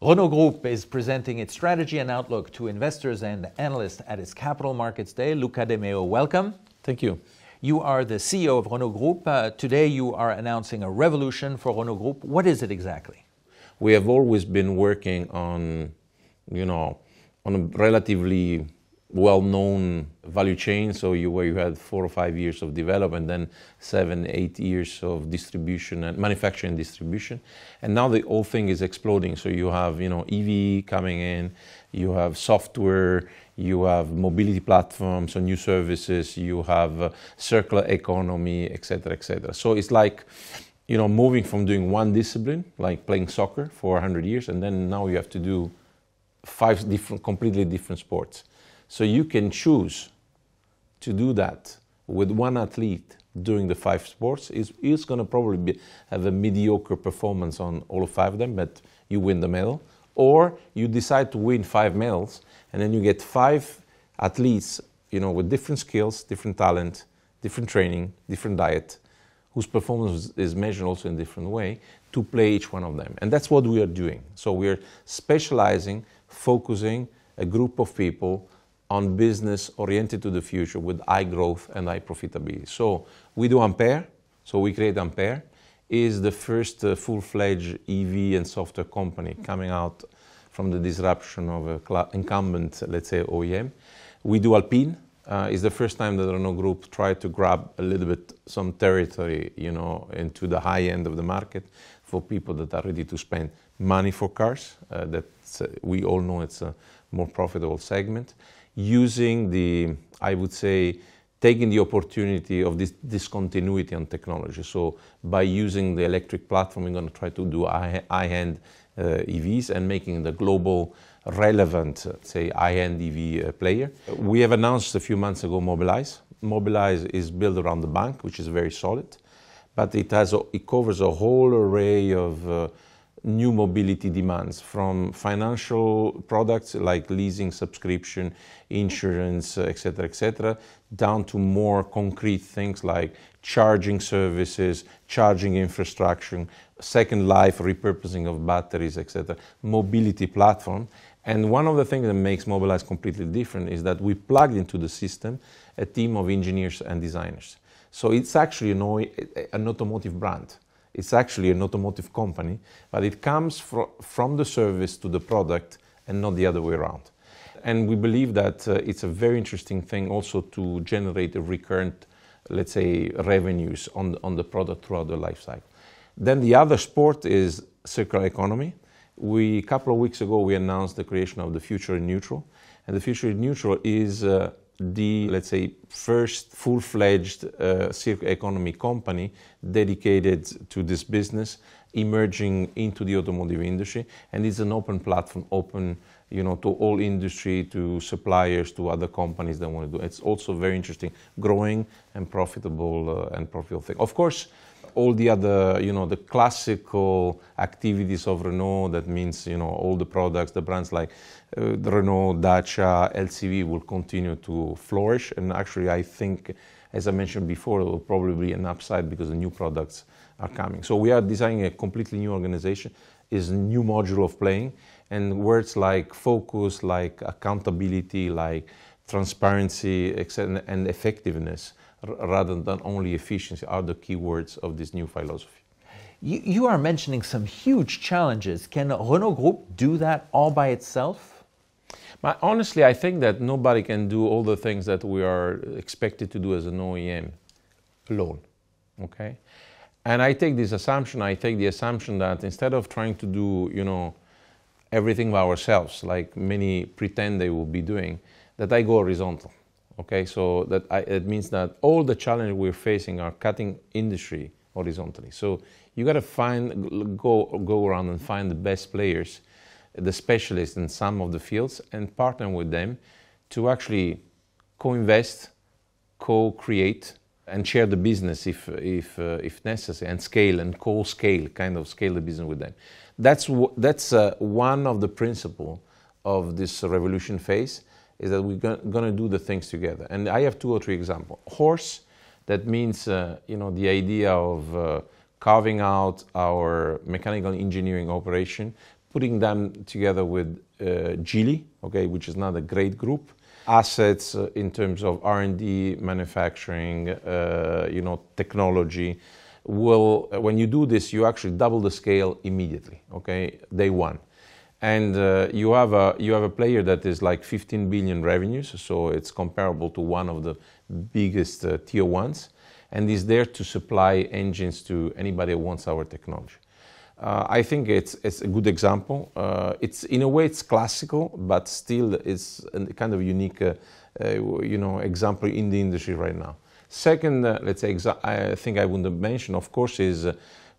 Renault Group is presenting its strategy and outlook to investors and analysts at its Capital Markets Day. Luca de Meo, welcome. Thank you. You are the CEO of Renault Group. Uh, today you are announcing a revolution for Renault Group. What is it exactly? We have always been working on, you know, on a relatively well-known value chain. So you where you had four or five years of development, then seven, eight years of distribution and manufacturing and distribution, and now the whole thing is exploding. So you have you know EV coming in, you have software, you have mobility platforms, so new services, you have uh, circular economy, etc., etc. So it's like you know moving from doing one discipline like playing soccer for 100 years, and then now you have to do five different, completely different sports. So you can choose to do that with one athlete doing the five sports. Is is going to probably be, have a mediocre performance on all five of them, but you win the medal. Or you decide to win five medals, and then you get five athletes, you know, with different skills, different talent, different training, different diet, whose performance is measured also in a different way, to play each one of them. And that's what we are doing. So we are specializing, focusing a group of people on business oriented to the future with high growth and high profitability. So we do Ampere, so we create Ampere, is the first uh, full-fledged EV and software company coming out from the disruption of an incumbent, let's say, OEM. We do Alpine, uh, is the first time that Renault Group tried to grab a little bit some territory, you know, into the high end of the market for people that are ready to spend money for cars. Uh, that uh, we all know it's a more profitable segment using the, I would say, taking the opportunity of this discontinuity on technology. So by using the electric platform, we're going to try to do high-end uh, EVs and making the global relevant, say, high-end EV uh, player. We have announced a few months ago Mobilize. Mobilize is built around the bank, which is very solid, but it has it covers a whole array of uh, new mobility demands from financial products like leasing, subscription, insurance, uh, etc., etc., down to more concrete things like charging services, charging infrastructure, second life, repurposing of batteries, etc., mobility platform. And one of the things that makes Mobilize completely different is that we plugged into the system a team of engineers and designers. So it's actually an, an automotive brand. It's actually an automotive company, but it comes fr- from the service to the product and not the other way around. And we believe that uh, it's a very interesting thing also to generate a recurrent, let's say, revenues on the, on the product throughout the life cycle. Then the other sport is circular economy. We, a couple of weeks ago, we announced the creation of the Future Is Neutral. And the Future Is Neutral is uh, the, let's say, first full-fledged uh, circular economy company dedicated to this business, emerging into the automotive industry, and it's an open platform, open, you know, to all industry, to suppliers, to other companies that want to do. It. It's also very interesting, growing and profitable uh, and profitable thing. Of course, all the other, you know, the classical activities of Renault, that means, you know, all the products, the brands like uh, Renault, Dacia, LCV will continue to flourish. And actually, I think, as I mentioned before, it will probably be an upside because the new products are coming. So we are designing a completely new organization, is a new module of playing, and words like focus, like accountability, like transparency, and effectiveness rather than only efficiency are the keywords of this new philosophy. You, you, are mentioning some huge challenges. Can Renault Group do that all by itself? But honestly, I think that nobody can do all the things that we are expected to do as an OEM alone. Okay? And I take this assumption, I take the assumption that instead of trying to do, you know, everything by ourselves, like many pretend they will be doing, that I go horizontal. Okay, so that I, it means that all the challenges we're facing are cutting industry horizontally. So you got to find, go go around and find the best players, the specialists in some of the fields, and partner with them to actually co-invest, co-create, and share the business if if uh, if necessary, and scale and co-scale, kind of scale the business with them. That's that's uh, one of the principle of this revolution phase is that we're going to do the things together. And I have two or three examples. Horse, that means, uh, you know, the idea of uh, carving out our mechanical engineering operation, putting them together with uh, Geely, okay, which is not a great group. Assets uh, in terms of R&D, manufacturing, uh, you know, technology. Will when you do this, you actually double the scale immediately. Okay, day one, and uh, you have a you have a player that is like 15 billion revenues, so it's comparable to one of the biggest uh, tier ones, and is there to supply engines to anybody who wants our technology. Uh, I think it's, it's a good example. Uh, it's in a way it's classical, but still it's a kind of unique, uh, uh you know, example in the industry right now. Second, let's say, I think I wouldn't mention, of course, is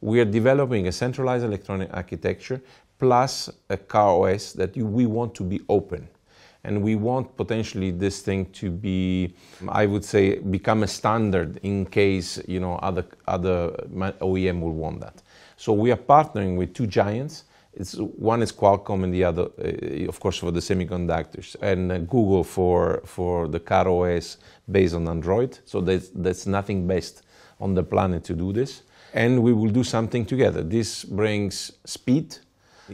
we are developing a centralized electronic architecture plus a car OS that you, we want to be open. And we want potentially this thing to be, I would say, become a standard in case you know other other OEM will want that. So we are partnering with two giants. It's, one is Qualcomm and the other, uh, of course, for the semiconductors, and uh, Google for, for the car OS based on Android. So that's, that's nothing best on the planet to do this. And we will do something together. This brings speed,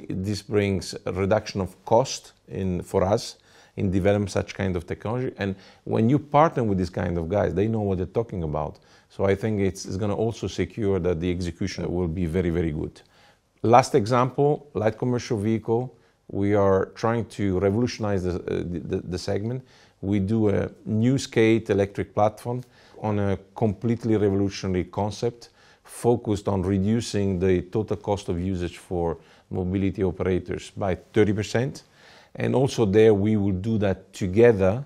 this brings a reduction of cost in, for us in developing such kind of technology. And when you partner with these kind of guys, they know what they're talking about. So I think it's, it's going to also secure that the execution will be very, very good. Last example, light commercial vehicle. We are trying to revolutionize the, uh, the, the segment. We do a new skate electric platform on a completely revolutionary concept focused on reducing the total cost of usage for mobility operators by 30%. And also there we will do that together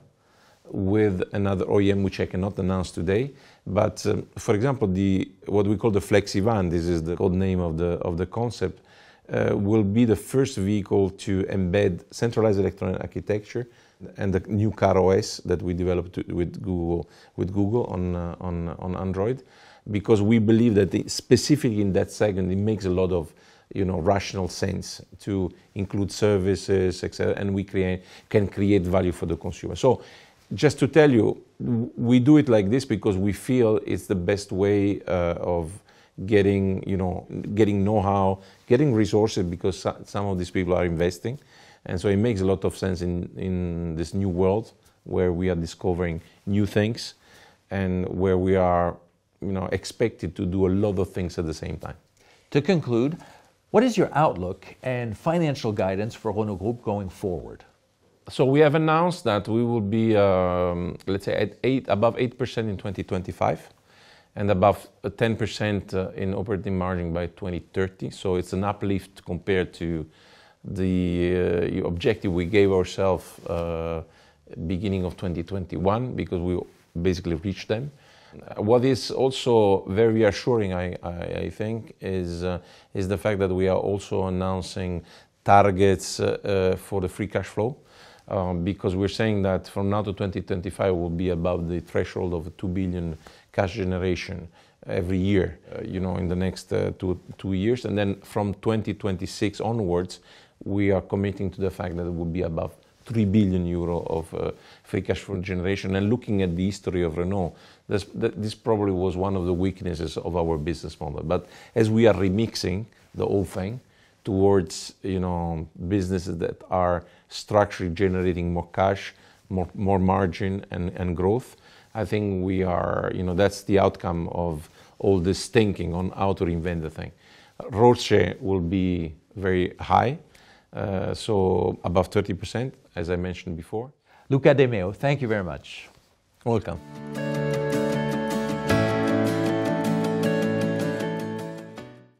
with another OEM, which I cannot announce today. But um, for example, the what we call the FlexiVan, this is the code name of the of the concept, uh, will be the first vehicle to embed centralized electronic architecture and the new car OS that we developed with Google with Google on uh, on on Android, because we believe that specifically in that segment it makes a lot of you know rational sense to include services etc and we create can create value for the consumer. So just to tell you, we do it like this because we feel it's the best way uh, of getting, you know, getting know-how, getting resources because some of these people are investing, and so it makes a lot of sense in in this new world where we are discovering new things, and where we are, you know, expected to do a lot of things at the same time. To conclude, what is your outlook and financial guidance for Renault Group going forward? So we have announced that we will be, um, let's say, at eight, above 8% in 2025 and above 10% uh, in operating margin by 2030. So it's an uplift compared to the uh, objective we gave ourselves uh, beginning of 2021 because we basically reached them. What is also very reassuring, I, I, I think, is, uh, is the fact that we are also announcing targets uh, uh, for the free cash flow um, because we're saying that from now to 2025 will be above the threshold of 2 billion cash generation every year, uh, you know, in the next uh, two, two years. And then from 2026 onwards, we are committing to the fact that it will be above 3 billion euro of uh, free cash flow generation. And looking at the history of Renault, this, this probably was one of the weaknesses of our business model. But as we are remixing the whole thing, towards you know businesses that are structurally generating more cash, more, more margin and, and growth. I think we are, you know, that's the outcome of all this thinking on how to reinvent the thing. ROCE will be very high, uh, so above 30%, as I mentioned before. Luca De Meo, thank you very much. Welcome.